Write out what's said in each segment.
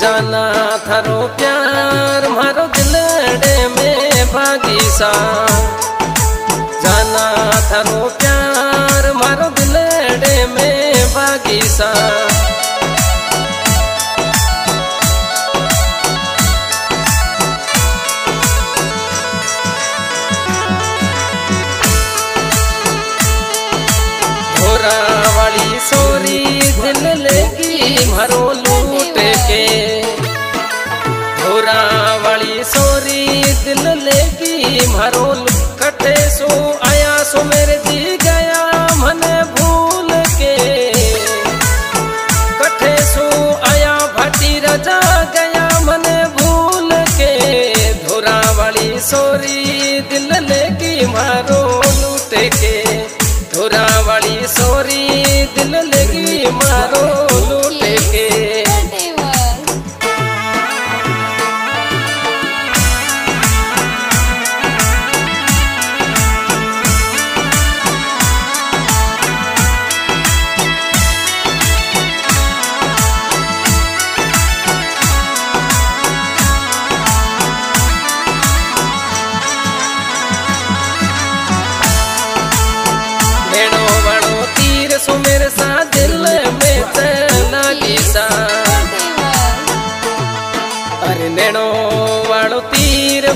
जाना थारो प्यार, मारो दिलड़े में भागी सा। जाना थारो प्यार, मारो दिलड़े में भागी सा। आया जी गया, मने भूल के। सो आया भाटी गया, मने भूल के। वाली दिल मारो लूट के। धोरा वाली सोरी दिल लगी मारो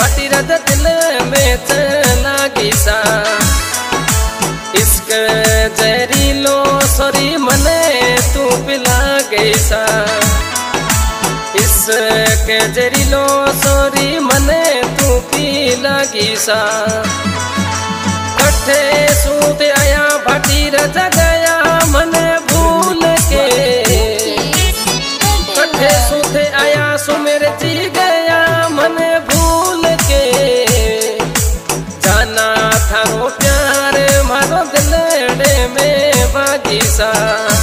फटी रज दिल में चला सा इश्क जहरीलो सॉरी मने तू पिला गई सा इश्क जहरीलो सॉरी मने तू पिला गई सा कठे सूत आया भाटी रज sun.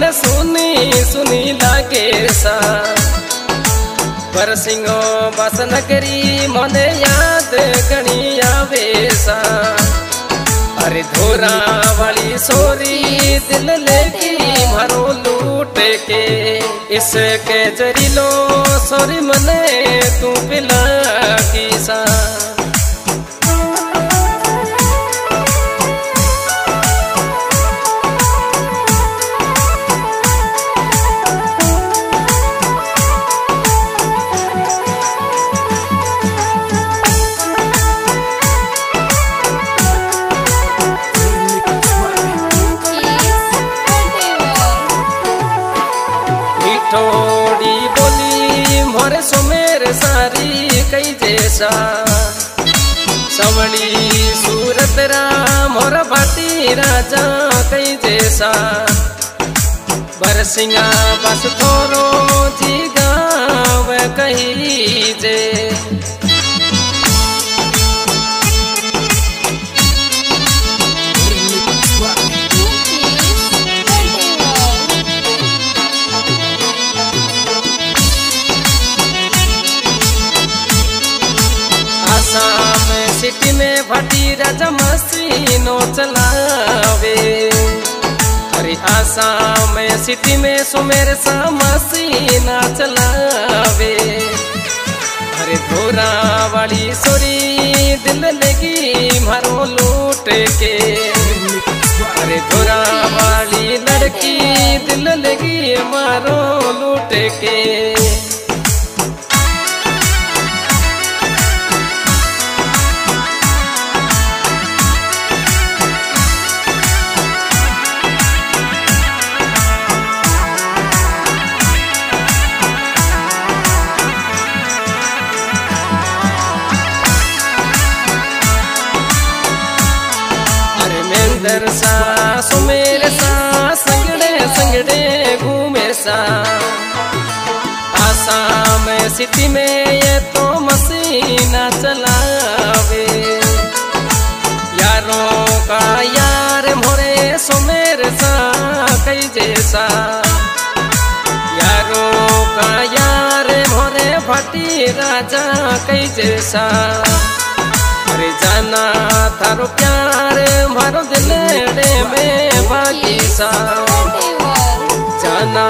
मोने सुनी सुनी लागे सा पर सिंहो बस न करी, मोने याद गणी आवे सा अरे धोरा वाली सोरी, दिल लेगी मारो लूट के। इसके जरीलो सोरी मने तू पिला मोरे सुमेर सारी कई जैसा। सवड़ी सूरत, राम मोर भाटी राजा कई जैसा। बरसिंगा, बस थोरो जी गाँव कही जे। सिटी में भटी राजा चलावे अरे आसाम सिटी में सुमेर सा मसीना चलावे। अरे धोरा वाली सोरी दिल लगी मारो लूट के। अरे धोरा वाली लड़की दिल लगी मारो लूट के। अरे सा सुमेर सा संगड़े संगड़े घूमे सा आसाम सिटी में ये तो मसीना चलावे। यारों का यार मोरे सुमेर सा कई जैसा। यारों का यार मोरे भटी राजा कई जैसा। जाना थारो प्यार मारो दिलड़े में बाकी सा जाना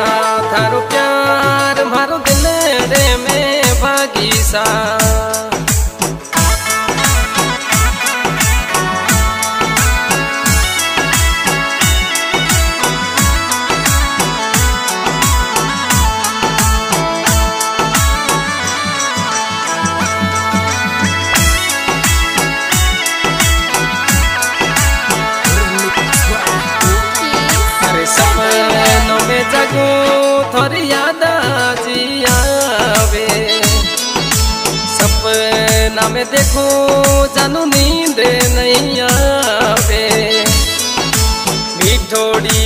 थारो प्यार मारो दिलड़े में बागीसा अरे में देखो, जानू नींद नहीं आवे।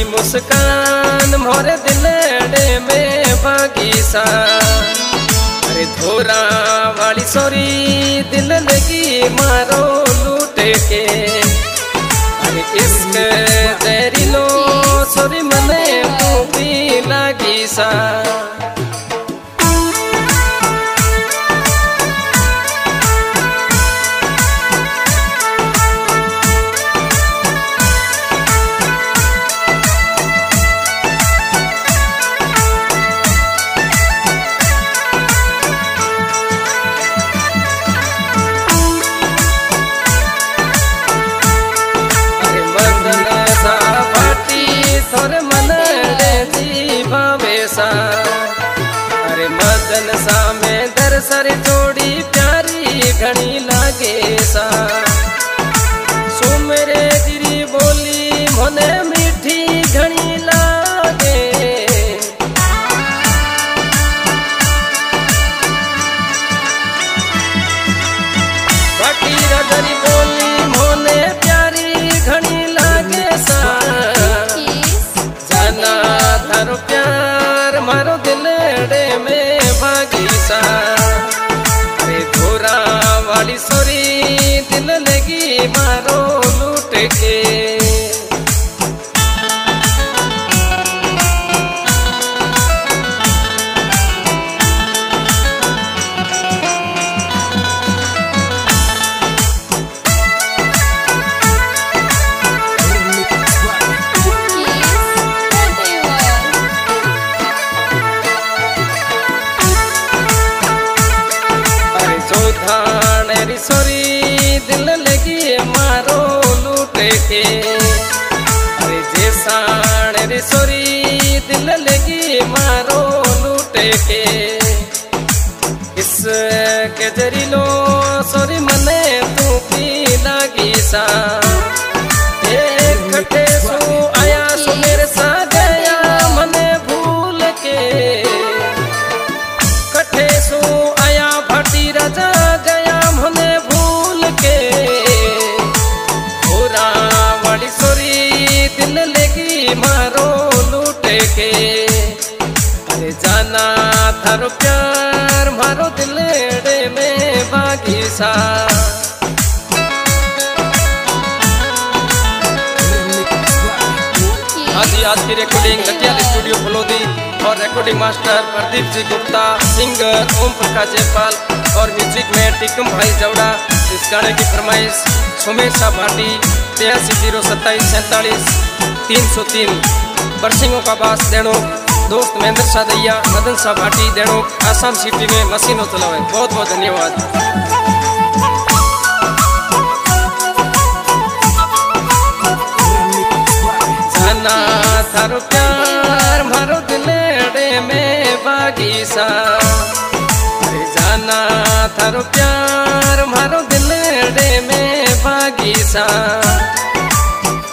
मुस्कान, मोरे दिलड़े में बागीसा अरे धोरा वाली सोरी, दिल लगी मारो लूट के। अरे इश्क लो सोरी मने भी लागी सा। सर जोड़ी प्यारी घनी चौधान री सोरी दिल लगी मारो लूट के। अरे जेसाण रे सोरी, दिल लगी मारो लूट के। इस के जरीलो सोरी मने तू पी लागी सा। जाना थारो प्यार, मारो दिलड़े में बागीसा हाँ जी आज की रिकॉर्डिंग लटियाल स्टूडियो फलोदी और recording master Pradeep ji Gupta singer Om Prakash Jaipal और म्यूज़िक में टिकम भाई जवड़ा इस गाने की फरमाइश सुमेश भाटी तिरासी ज़ीरो सत्ताईस सैंतालीस तीन सौ तीन बरसिंगों का बास देणो दोस्त महेंद्र शाह दैया, मदन शाह भाटी देणो, आसाम सिटी में मशीनों चलावे। बहुत बहुत धन्यवाद। थारो प्यार, मारो में बागीसा जाना थारो प्यार, मारो में बागीसा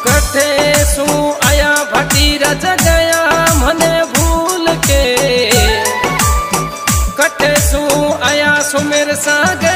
कठे सू आया भटीरा जगया कठे